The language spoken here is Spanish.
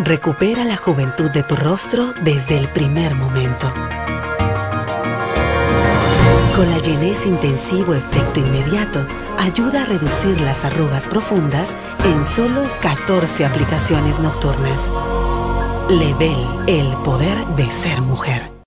Recupera la juventud de tu rostro desde el primer momento. Con la Collagenés intensivo efecto inmediato ayuda a reducir las arrugas profundas en solo 14 aplicaciones nocturnas. Level, el poder de ser mujer.